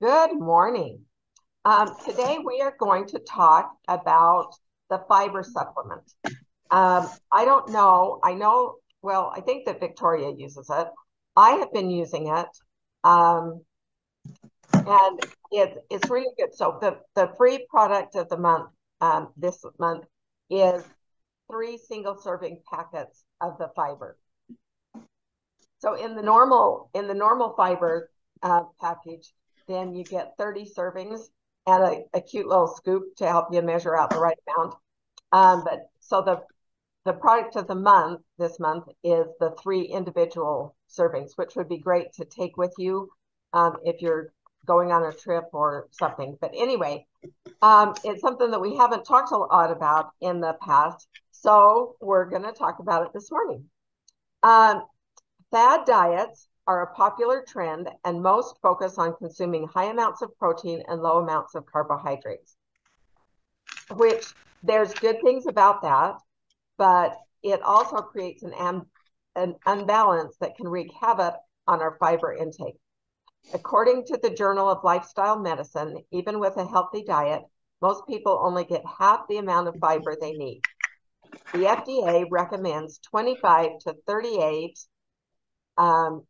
Good morning. Um, today we are going to talk about the fiber supplement. Um, I don't know. I know, well, I think that Victoria uses it. I have been using it. Um, and it, it's really good. So the, the free product of the month um, this month is three single serving packets of the fiber. So in the normal in the normal fiber uh, package, then you get 30 servings and a, a, cute little scoop to help you measure out the right amount. Um, but so the the product of the month this month is the three individual servings, which would be great to take with you um, if you're going on a trip or something. But anyway, um, it's something that we haven't talked a lot about in the past. So we're going to talk about it this morning. Um, fad diets are a popular trend, and most focus on consuming high amounts of protein and low amounts of carbohydrates, which there's good things about that, but it also creates an, an unbalance that can wreak havoc on our fiber intake. According to the Journal of Lifestyle Medicine, even with a healthy diet, most people only get half the amount of fiber they need. The FDA recommends 25 to 38 um,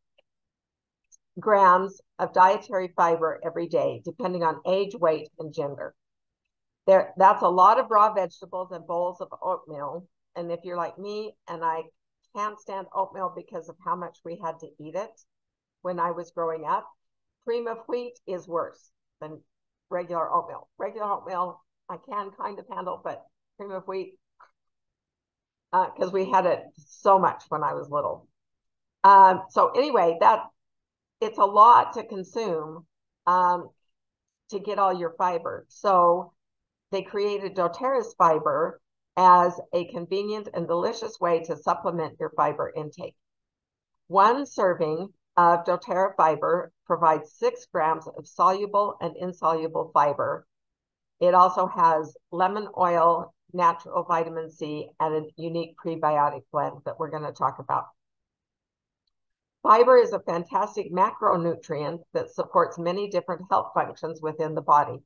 grams of dietary fiber every day, depending on age, weight, and gender. There, that's a lot of raw vegetables and bowls of oatmeal. And if you're like me and I can't stand oatmeal because of how much we had to eat it when I was growing up, cream of wheat is worse than regular oatmeal. Regular oatmeal I can kind of handle, but cream of wheat, because uh, we had it so much when I was little. Um, so anyway, that it's a lot to consume um, to get all your fiber. So they created doTERRA's fiber as a convenient and delicious way to supplement your fiber intake. One serving of doTERRA fiber provides six grams of soluble and insoluble fiber. It also has lemon oil, natural vitamin C, and a unique prebiotic blend that we're going to talk about. Fiber is a fantastic macronutrient that supports many different health functions within the body,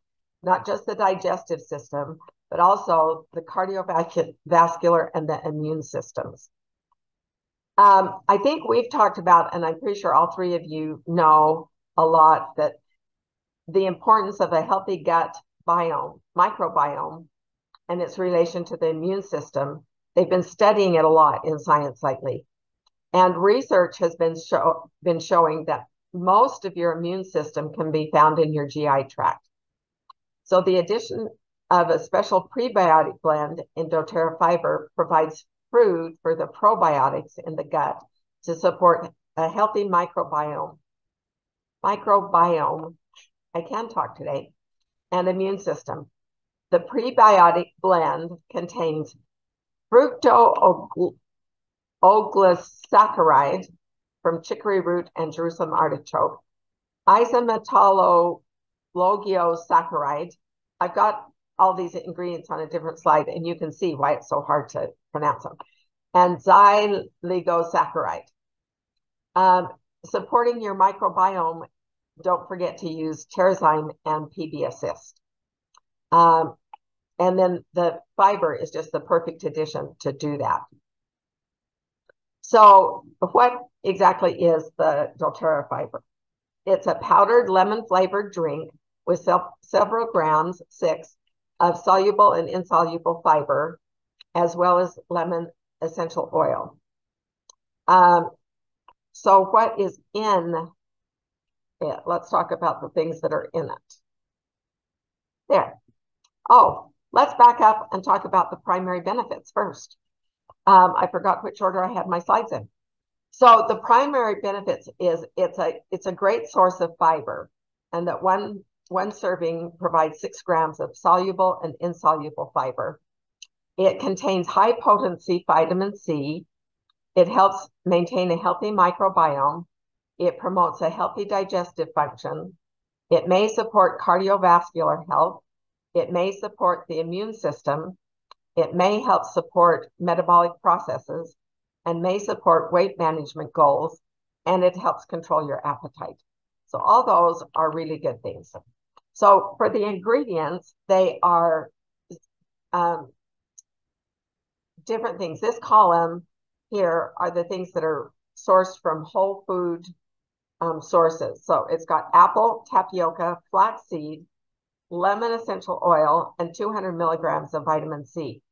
not just the digestive system, but also the cardiovascular and the immune systems. Um, I think we've talked about, and I'm pretty sure all three of you know a lot that the importance of a healthy gut biome, microbiome, and its relation to the immune system. They've been studying it a lot in science lately. And research has been show, been showing that most of your immune system can be found in your GI tract. So the addition of a special prebiotic blend in doTERRA fiber provides food for the probiotics in the gut to support a healthy microbiome. Microbiome, I can talk today, and immune system. The prebiotic blend contains fructo oligosaccharide from chicory root and Jerusalem artichoke, isometallogliosaccharide. I've got all these ingredients on a different slide, and you can see why it's so hard to pronounce them. And xyligosaccharide. Um, supporting your microbiome, don't forget to use Terrazyme and PB Assist. Um, and then the fiber is just the perfect addition to do that. So what exactly is the doTERRA fiber? It's a powdered lemon flavored drink with several grams, six, of soluble and insoluble fiber, as well as lemon essential oil. Um, so what is in it? Let's talk about the things that are in it. There. Oh, let's back up and talk about the primary benefits first. Um, I forgot which order I had my slides in. So the primary benefits is it's a it's a great source of fiber, and that one one serving provides six grams of soluble and insoluble fiber. It contains high potency vitamin C. It helps maintain a healthy microbiome. It promotes a healthy digestive function. It may support cardiovascular health. It may support the immune system. It may help support metabolic processes and may support weight management goals, and it helps control your appetite. So all those are really good things. So for the ingredients, they are um, different things. This column here are the things that are sourced from whole food um, sources. So it's got apple, tapioca, flaxseed, lemon essential oil, and 200 milligrams of vitamin C.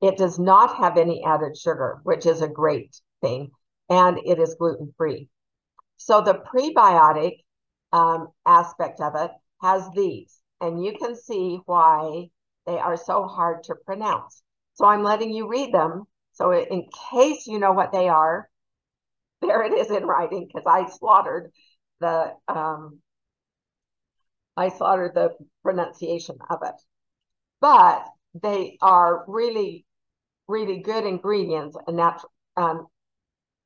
It does not have any added sugar, which is a great thing, and it is gluten free. So the prebiotic um, aspect of it has these, and you can see why they are so hard to pronounce. So I'm letting you read them. So in case you know what they are, there it is in writing because I slaughtered the um, I slaughtered the pronunciation of it. But they are really, really good ingredients and natural um,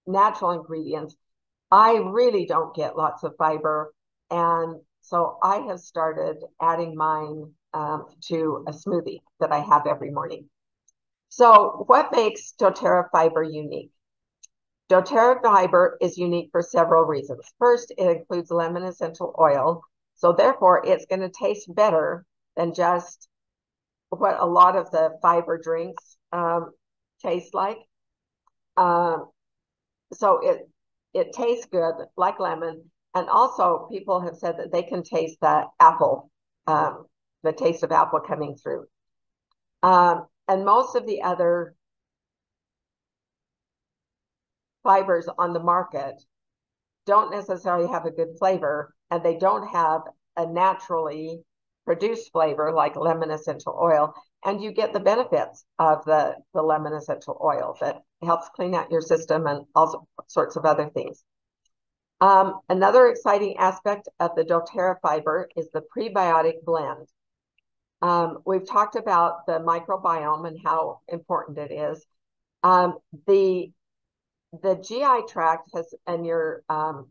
natural ingredients. I really don't get lots of fiber, and so I have started adding mine um, to a smoothie that I have every morning. So what makes doTERRA fiber unique? doTERRA fiber is unique for several reasons. First, it includes lemon essential oil. So therefore, it's going to taste better than just what a lot of the fiber drinks um, taste like. Um, so it it tastes good like lemon. And also people have said that they can taste the apple, um, the taste of apple coming through. Um, and most of the other fibers on the market don't necessarily have a good flavor and they don't have a naturally produced flavor like lemon essential oil and you get the benefits of the, the lemon essential oil that helps clean out your system and all sorts of other things. Um, another exciting aspect of the doTERRA fiber is the prebiotic blend. Um, we've talked about the microbiome and how important it is. Um, the the GI tract has and your um,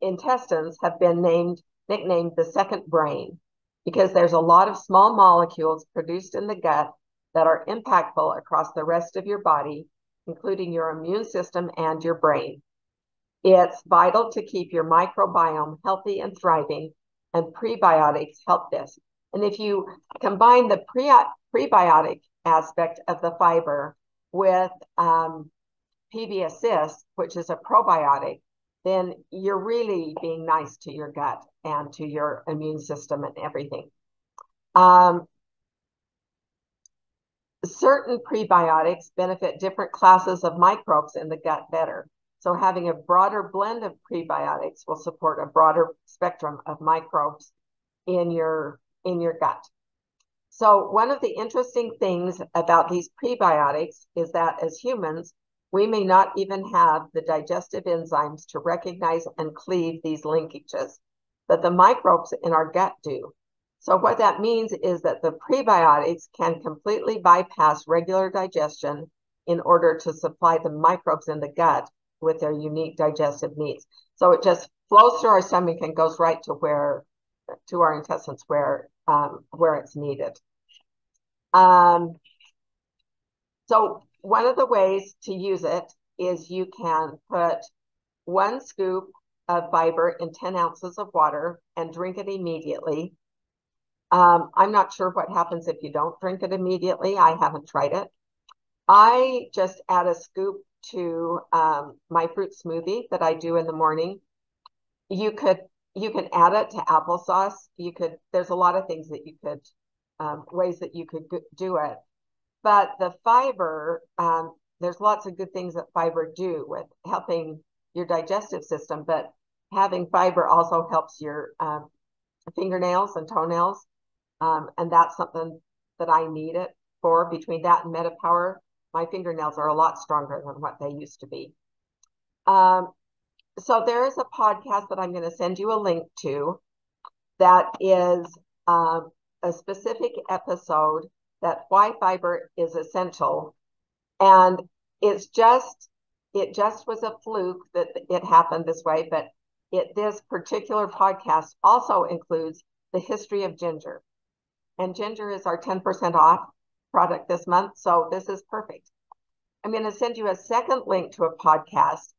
intestines have been named nicknamed the second brain because there's a lot of small molecules produced in the gut that are impactful across the rest of your body, including your immune system and your brain. It's vital to keep your microbiome healthy and thriving, and prebiotics help this. And if you combine the pre prebiotic aspect of the fiber with um, PB Assist, which is a probiotic, then you're really being nice to your gut and to your immune system and everything. Um, certain prebiotics benefit different classes of microbes in the gut better. So having a broader blend of prebiotics will support a broader spectrum of microbes in your in your gut. So one of the interesting things about these prebiotics is that as humans, we may not even have the digestive enzymes to recognize and cleave these linkages, but the microbes in our gut do. So what that means is that the prebiotics can completely bypass regular digestion in order to supply the microbes in the gut with their unique digestive needs. So it just flows through our stomach and goes right to where to our intestines where um, where it's needed. Um, so one of the ways to use it is you can put one scoop of fiber in 10 ounces of water and drink it immediately. Um, I'm not sure what happens if you don't drink it immediately. I haven't tried it. I just add a scoop to um, my fruit smoothie that I do in the morning. You could you can add it to applesauce. You could there's a lot of things that you could um, ways that you could do it. But the fiber, um, there's lots of good things that fiber do with helping your digestive system, but having fiber also helps your um, fingernails and toenails. Um, and that's something that I need it for. Between that and MetaPower, my fingernails are a lot stronger than what they used to be. Um, so there is a podcast that I'm going to send you a link to that is um, a specific episode that why fiber is essential. And it's just, it just was a fluke that it happened this way, but it, this particular podcast also includes the history of ginger. And ginger is our 10% off product this month. So this is perfect. I'm going to send you a second link to a podcast.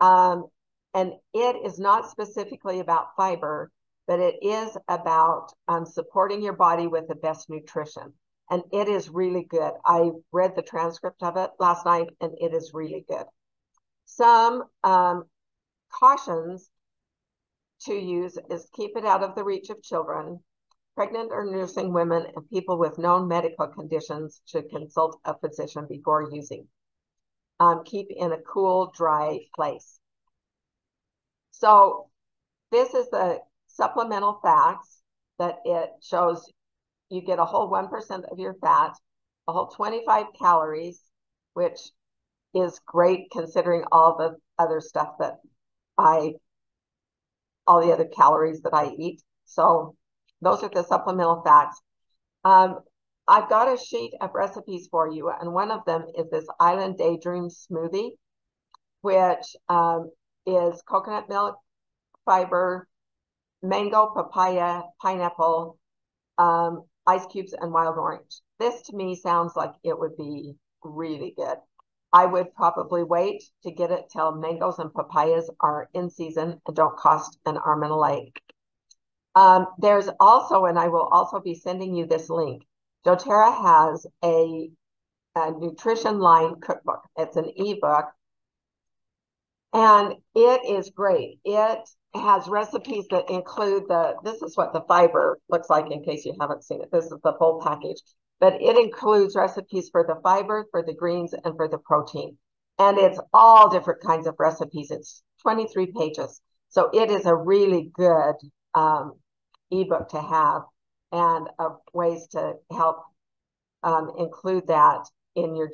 Um, and it is not specifically about fiber, but it is about um, supporting your body with the best nutrition. And it is really good. I read the transcript of it last night, and it is really good. Some um, cautions to use is keep it out of the reach of children. Pregnant or nursing women and people with known medical conditions should consult a physician before using. Um, keep in a cool, dry place. So this is the supplemental facts that it shows you get a whole 1% of your fat, a whole 25 calories, which is great considering all the other stuff that I, all the other calories that I eat. So those are the supplemental fats. Um, I've got a sheet of recipes for you, and one of them is this Island Daydream smoothie, which um, is coconut milk, fiber, mango, papaya, pineapple, um, ice cubes, and wild orange. This to me sounds like it would be really good. I would probably wait to get it till mangoes and papayas are in season and don't cost an arm and a leg. Um, there's also, and I will also be sending you this link. doTERRA has a, a nutrition line cookbook. It's an ebook and it is great. It has recipes that include the, this is what the fiber looks like in case you haven't seen it. This is the full package, but it includes recipes for the fiber, for the greens, and for the protein. And it's all different kinds of recipes. It's 23 pages. So it is a really good um, ebook to have and uh, ways to help um, include that in your